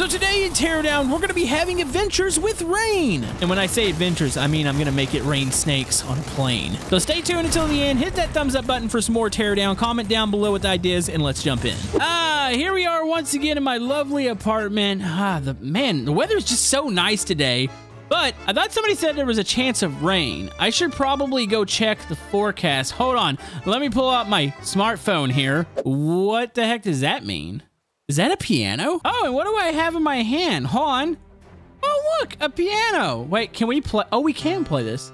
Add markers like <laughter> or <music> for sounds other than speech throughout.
So today in Teardown, we're going to be having adventures with rain. And when I say adventures, I mean I'm going to make it rain snakes on a plane. So stay tuned until the end. Hit that thumbs up button for some more Teardown. Comment down below with ideas and let's jump in. Ah, here we are once again in my lovely apartment. Ah, the man, the weather is just so nice today. But I thought somebody said there was a chance of rain. I should probably go check the forecast. Hold on. Let me pull out my smartphone here. What the heck does that mean? Is that a piano? Oh, and what do I have in my hand? Hold on. Oh, look, a piano. Wait, can we play? Oh, we can play this.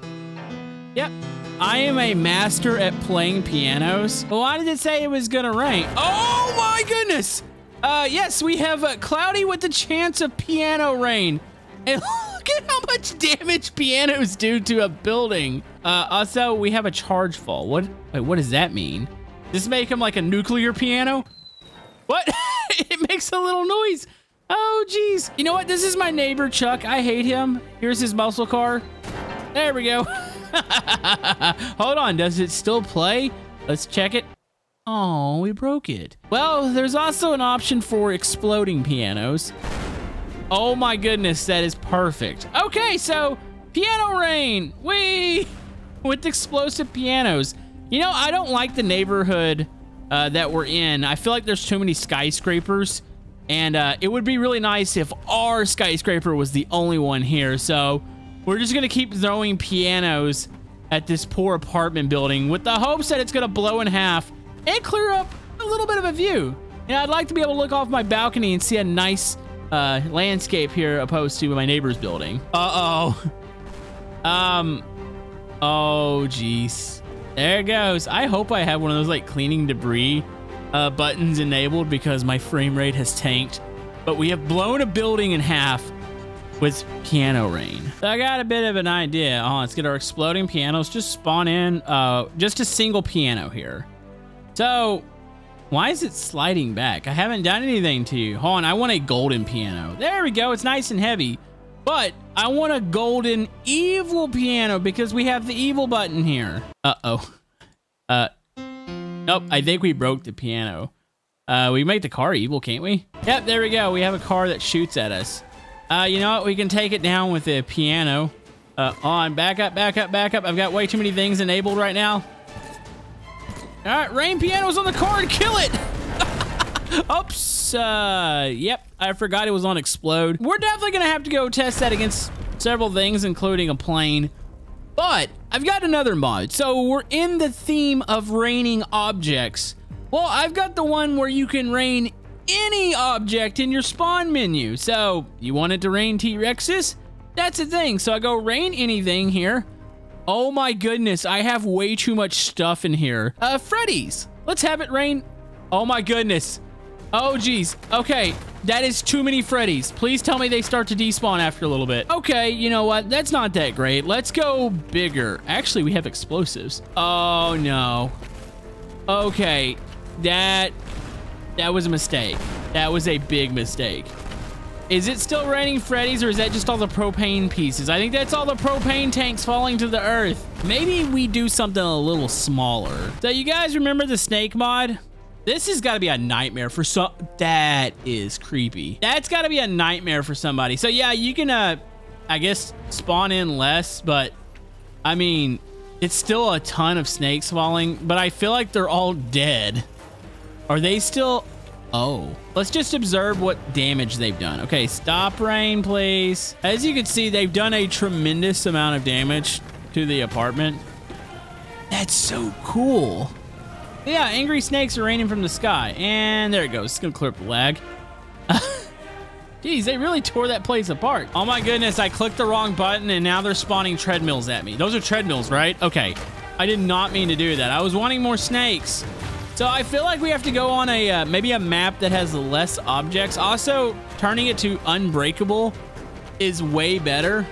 Yep. I am a master at playing pianos. Why did it say it was gonna rain? Oh my goodness. Uh, yes, we have a cloudy with the chance of piano rain. <laughs> And look at how much damage pianos do to a building. Uh, also, we have a charge fall. What, wait, what does that mean? Does this make him like a nuclear piano? What? <laughs> makes a little noise. Oh, geez. You know what? This is my neighbor, Chuck. I hate him. Here's his muscle car. There we go. <laughs> Hold on. Does it still play? Let's check it. Oh, we broke it. Well, there's also an option for exploding pianos. Oh my goodness, that is perfect. Okay, so piano rain. We <laughs> with explosive pianos. You know, I don't like the neighborhood uh, that we're in. I feel like there's too many skyscrapers. And uh, it would be really nice if our skyscraper was the only one here. So we're just going to keep throwing pianos at this poor apartment building with the hopes that it's going to blow in half and clear up a little bit of a view. You know, I'd like to be able to look off my balcony and see a nice uh, landscape here opposed to my neighbor's building. Uh-oh. Um, oh, jeez. There it goes. I hope I have one of those like cleaning debris uh, buttons enabled because my frame rate has tanked. But we have blown a building in half with piano rain. So I got a bit of an idea. Oh, let's get our exploding pianos. Just spawn in uh, just a single piano here. So why is it sliding back? I haven't done anything to you. Hold on, I want a golden piano. There we go. It's nice and heavy. But I want a golden evil piano because we have the evil button here. Uh-oh. Nope, I think we broke the piano. Uh, we make the car evil, can't we? Yep, there we go. We have a car that shoots at us. Uh, you know what? We can take it down with the piano. Uh, on, back up, back up, back up. I've got way too many things enabled right now. All right, rain piano's on the car and kill it. <laughs> Oops. Uh, yep, I forgot it was on explode. We're definitely gonna have to go test that against several things, including a plane. But I've got another mod. So we're in the theme of raining objects. Well, I've got the one where you can rain any object in your spawn menu. So you want it to rain T-Rexes? That's the thing. So I go rain anything here. Oh my goodness, I have way too much stuff in here. Uh, Freddy's. Let's have it rain. Oh my goodness. Oh, geez. Okay, that is too many Freddy's. Please tell me they start to despawn after a little bit. Okay, you know what? That's not that great. Let's go bigger. Actually, we have explosives. Oh, no. Okay, that... That was a mistake. That was a big mistake. Is it still raining Freddy's or is that just all the propane pieces? I think that's all the propane tanks falling to the earth. Maybe we do something a little smaller. So you guys remember the snake mod? This has got to be a nightmare for some. That is creepy. That's got to be a nightmare for somebody. So yeah, you can, uh, I guess, spawn in less, but I mean, it's still a ton of snakes falling, but I feel like they're all dead. Are they still? Oh, let's just observe what damage they've done. Okay, stop rain, please. As you can see, they've done a tremendous amount of damage to the apartment. That's so cool. Yeah, angry snakes are raining from the sky. And there it goes. It's going to clear up the lag. <laughs> Jeez, they really tore that place apart. Oh my goodness, I clicked the wrong button and now they're spawning treadmills at me. Those are treadmills, right? Okay. I did not mean to do that. I was wanting more snakes. So I feel like we have to go on a uh, maybe a map that has less objects. Also, turning it to unbreakable is way better.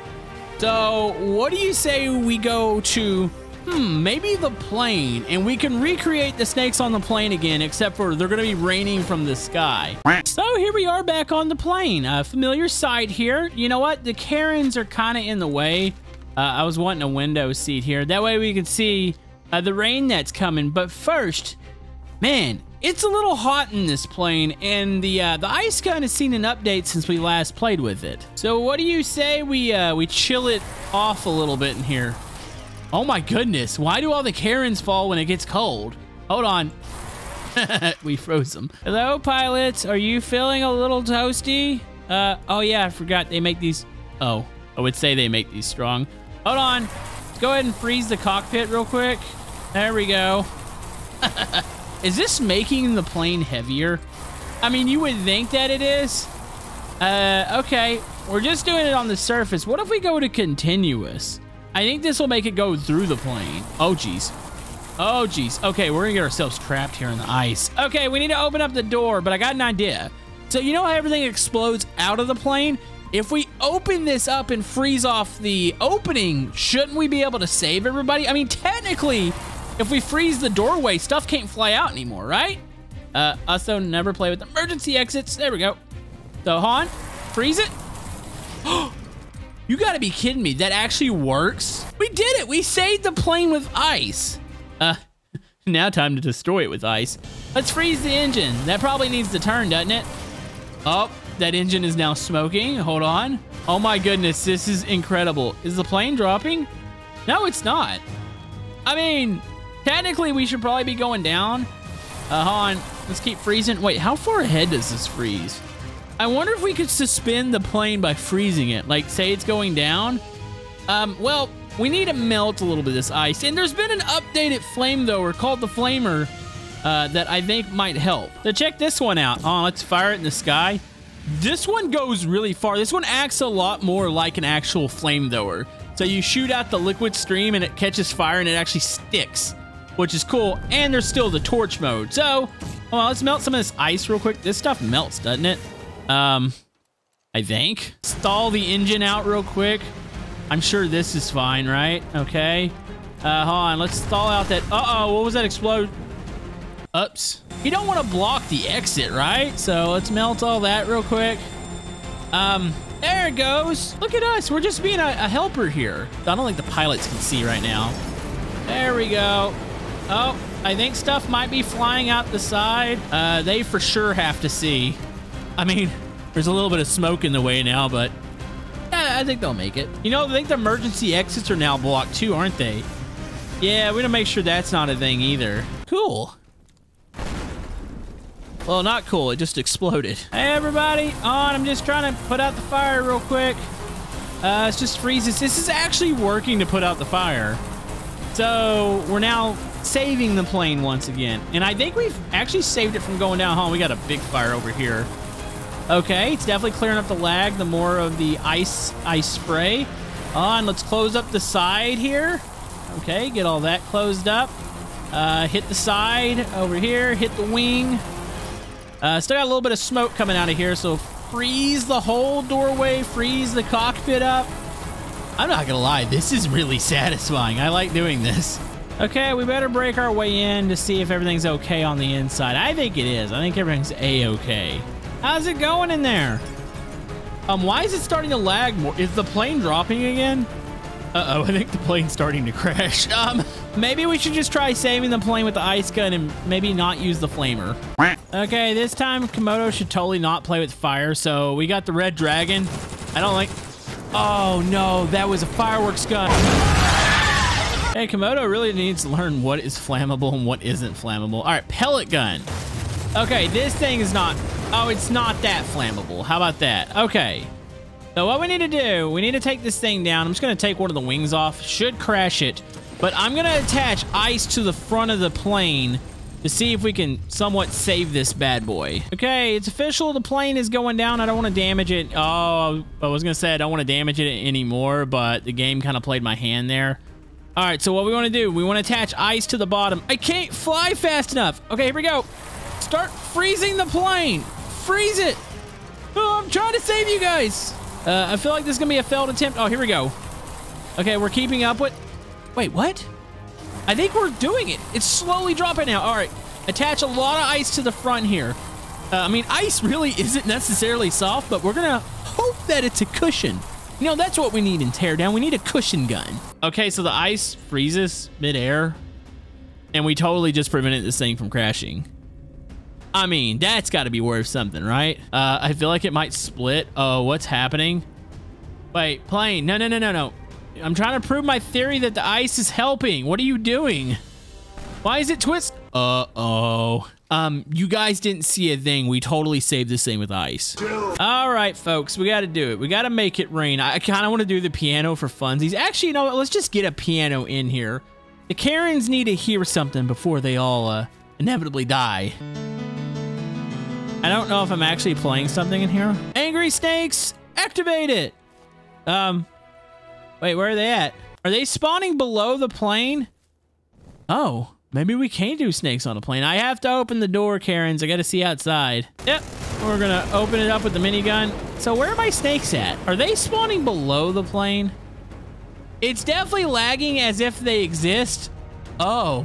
So what do you say we go to hmm, maybe the plane, and we can recreate the snakes on the plane again, except for they're going to be raining from the sky. So here we are back on the plane. A familiar sight here. You know what? The Karens are kind of in the way. Uh, I was wanting a window seat here. That way we could see uh, the rain that's coming. But first, man, it's a little hot in this plane, and the uh, the ice gun has seen an update since we last played with it. So what do you say we uh, we chill it off a little bit in here? Oh my goodness, why do all the Karens fall when it gets cold? Hold on. <laughs> we froze them. Hello, pilots. Are you feeling a little toasty? Uh, oh yeah, I forgot they make these. Oh, I would say they make these strong. Hold on. Let's go ahead and freeze the cockpit real quick. There we go. <laughs> is this making the plane heavier? I mean, you would think that it is. Uh, okay. We're just doing it on the surface. What if we go to continuous? I think this will make it go through the plane. Oh, geez. Oh, geez. Okay, we're gonna get ourselves trapped here in the ice. Okay, we need to open up the door, but I got an idea. So you know how everything explodes out of the plane? If we open this up and freeze off the opening, shouldn't we be able to save everybody? I mean, technically, if we freeze the doorway, stuff can't fly out anymore, right? Uh, also, never play with emergency exits. There we go. So, Han, freeze it. <gasps> you gotta be kidding me. That actually works? We did it. We saved the plane with ice. Uh, <laughs> now time to destroy it with ice. Let's freeze the engine. That probably needs to turn, doesn't it? Oh, that engine is now smoking. Hold on. Oh my goodness, this is incredible. Is the plane dropping? No, it's not. I mean, technically we should probably be going down. Uh, hold on. Let's keep freezing. Wait, how far ahead does this freeze? I wonder if we could suspend the plane by freezing it. Like, say it's going down. Um, well, we need to melt a little bit of this ice. And there's been an updated flamethrower called the Flamer uh, that I think might help. So check this one out. Oh, let's fire it in the sky. This one goes really far. This one acts a lot more like an actual flamethrower. So you shoot out the liquid stream and it catches fire and it actually sticks, which is cool. And there's still the torch mode. So, well, let's melt some of this ice real quick. This stuff melts, doesn't it? Um, I think. Stall the engine out real quick. I'm sure this is fine, right? Okay. Uh, hold on. Let's stall out that. Uh-oh. What was that explode? Oops. You don't want to block the exit, right? So let's melt all that real quick. Um, there it goes. Look at us. We're just being a, a helper here. I don't think the pilots can see right now. There we go. Oh, I think stuff might be flying out the side. Uh, they for sure have to see. I mean, there's a little bit of smoke in the way now, but yeah, I think they'll make it. You know, I think the emergency exits are now blocked too, aren't they? Yeah, we're gonna make sure that's not a thing either. Cool. Well, not cool. It just exploded. Hey, everybody. On. I'm just trying to put out the fire real quick. Uh, it's just freezes. This is actually working to put out the fire. So we're now saving the plane once again. And I think we've actually saved it from going down home. We got a big fire over here. Okay, it's definitely clearing up the lag, the more of the ice ice spray. On, let's close up the side here. Okay, get all that closed up. Uh, hit the side over here, hit the wing. Uh, still got a little bit of smoke coming out of here, so freeze the whole doorway, freeze the cockpit up. I'm not gonna lie, this is really satisfying. I like doing this. Okay, we better break our way in to see if everything's okay on the inside. I think it is. I think everything's a-okay. How's it going in there? Um, why is it starting to lag more? Is the plane dropping again? Uh-oh, <laughs> I think the plane's starting to crash. <laughs> Um, maybe we should just try saving the plane with the ice gun and maybe not use the flamer. Okay, this time Camodo should totally not play with fire, so we got the red dragon. I don't like... Oh, no, that was a fireworks gun. Hey, Camodo really needs to learn what is flammable and what isn't flammable. All right, pellet gun. Okay, this thing is not... Oh, it's not that flammable. How about that? Okay. So what we need to do, we need to take this thing down. I'm just going to take one of the wings off. Should crash it. But I'm going to attach ice to the front of the plane to see if we can somewhat save this bad boy. Okay, it's official. The plane is going down. I don't want to damage it. Oh, I was going to say I don't want to damage it anymore, but the game kind of played my hand there. All right, so what we want to do, we want to attach ice to the bottom. I can't fly fast enough. Okay, here we go. Start freezing the plane. Freeze it. Oh, I'm trying to save you guys. Uh, I feel like this is going to be a failed attempt. Oh, here we go. Okay, we're keeping up with... Wait, what? I think we're doing it. It's slowly dropping now. All right. Attach a lot of ice to the front here. Uh, I mean, ice really <laughs> isn't necessarily soft, but we're going to hope that it's a cushion. You know, that's what we need in Teardown. We need a cushion gun. Okay, so the ice freezes midair, and we totally just prevented this thing from crashing. I mean, that's got to be worth something, right? Uh, I feel like it might split. Oh, what's happening? Wait, plane. No, no, no, no, no. I'm trying to prove my theory that the ice is helping. What are you doing? Why is it twist? Uh-oh. Um, you guys didn't see a thing. We totally saved this thing with ice. All right, folks, we got to do it. We got to make it rain. I kind of want to do the piano for funsies. Actually, you know what? Let's just get a piano in here. The Karens need to hear something before they all uh, inevitably die. I don't know if I'm actually playing something in here. Angry snakes, activate it. Um, wait, where are they at? Are they spawning below the plane? Oh, maybe we can do snakes on a plane. I have to open the door, Karens. I got to see outside. Yep, we're gonna open it up with the minigun. So where are my snakes at? Are they spawning below the plane? It's definitely lagging as if they exist. Oh.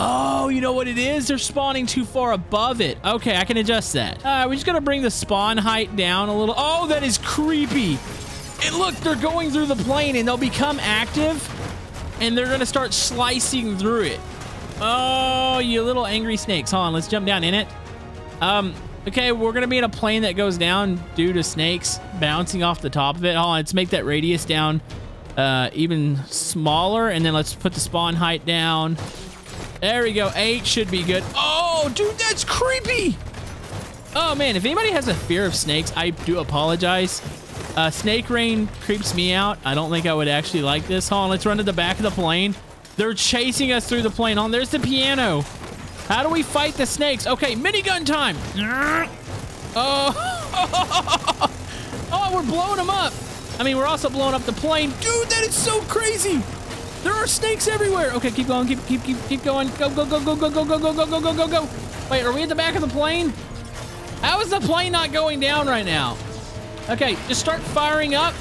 Oh, you know what it is? They're spawning too far above it. Okay, I can adjust that. All right, we're just gonna bring the spawn height down a little. Oh, that is creepy. And look, they're going through the plane and they'll become active and they're gonna start slicing through it. Oh, you little angry snakes. Hold on, let's jump down in it. Um, okay, we're gonna be in a plane that goes down due to snakes bouncing off the top of it. Hold on, let's make that radius down uh, even smaller, and then let's put the spawn height down. There we go. Eight should be good. Oh, dude, that's creepy. Oh, man, if anybody has a fear of snakes, I do apologize. Uh, snake rain creeps me out. I don't think I would actually like this. Hold on, let's run to the back of the plane. They're chasing us through the plane. On, there's the piano. How do we fight the snakes? Okay, minigun time. <laughs> Oh, <laughs> oh, we're blowing them up. I mean, we're also blowing up the plane. Dude, that is so crazy. There are snakes everywhere. Okay, keep going. Keep keep keep keep going. Go go go go go go go go go go go go go. Wait, are we at the back of the plane? How is the plane not going down right now? Okay, just start firing up.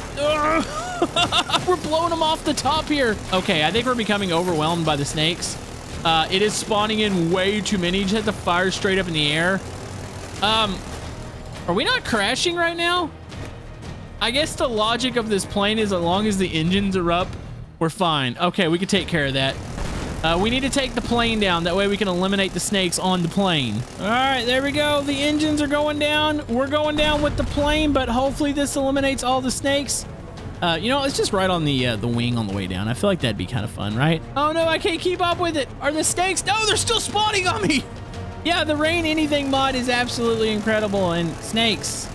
we're blowing them off the top here. Okay, I think we're becoming overwhelmed by the snakes. Uh, it is spawning in way too many. Just have to fire straight up in the air. Um, are we not crashing right now? I guess the logic of this plane is as long as the engines are up, we're fine. Okay, we can take care of that. Uh, we need to take the plane down. That way we can eliminate the snakes on the plane. All right, there we go. The engines are going down. We're going down with the plane, but hopefully this eliminates all the snakes. Uh, you know, it's just right on the uh, the wing on the way down. I feel like that'd be kind of fun, right? Oh no, I can't keep up with it. Are the snakes? No, they're still spawning on me. <laughs> Yeah, the rain anything mod is absolutely incredible, and snakes.